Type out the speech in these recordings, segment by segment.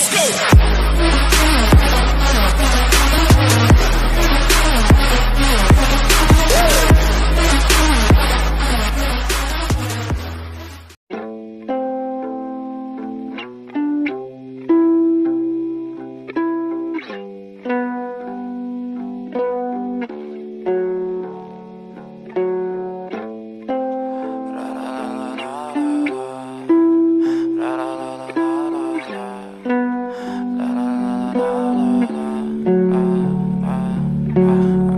Let's go. I'm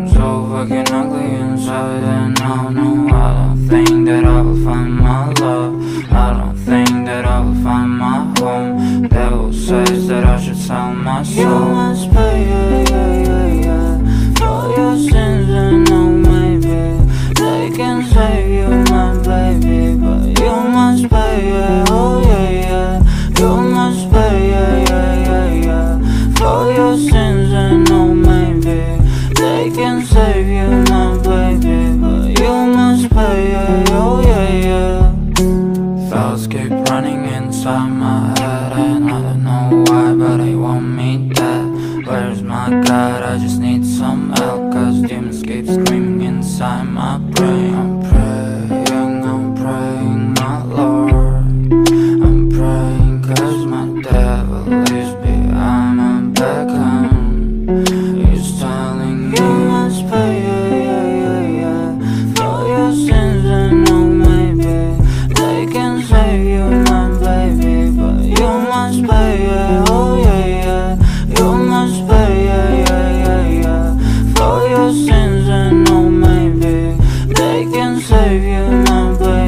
so fucking ugly inside and I don't know I don't think that I will find my love. I don't think that I will find my home. Devil says that I should sell my soul. You must pay, yeah, yeah, yeah, yeah. For your sins and no maybe. They can save you, my baby But you must pay, yeah, oh yeah, yeah. You must pay, yeah, yeah For your sins and no maybe They can save you, my baby But you must pay, yeah, oh yeah, yeah. Thoughts keep running inside my head And I don't know why, but I want me dead. Where's my God? I just need some help Cause demons keep screaming inside my brain save your number